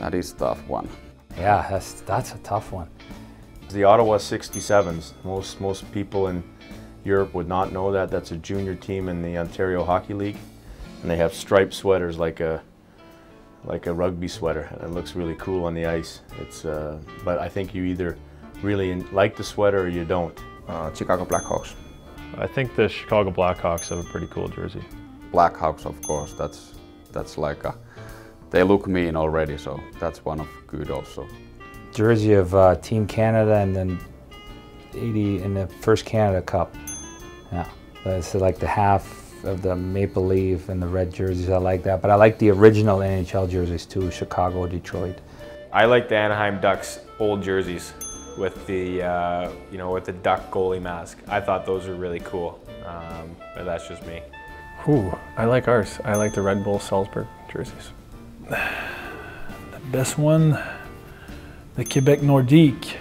That is a tough one. Yeah, that's that's a tough one. The Ottawa 67s. Most most people in Europe would not know that. That's a junior team in the Ontario Hockey League, and they have striped sweaters like a like a rugby sweater, and it looks really cool on the ice. It's uh, but I think you either really like the sweater or you don't. Uh, Chicago Blackhawks. I think the Chicago Blackhawks have a pretty cool jersey. Blackhawks, of course. That's that's like a. They look mean already, so that's one of good also. Jersey of uh, Team Canada and then 80 in the first Canada Cup. Yeah, that's like the half of the maple leaf and the red jerseys. I like that, but I like the original NHL jerseys too, Chicago, Detroit. I like the Anaheim Ducks old jerseys with the uh, you know with the duck goalie mask. I thought those were really cool, um, but that's just me. Ooh, I like ours. I like the Red Bull Salzburg jerseys. The best one, the Quebec Nordique.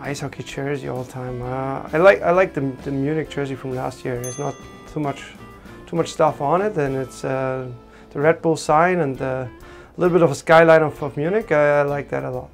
Ice hockey jersey all time. Uh, I like I like the, the Munich jersey from last year. There's not too much too much stuff on it, and it's uh, the Red Bull sign and a little bit of a skyline of, of Munich. I, I like that a lot.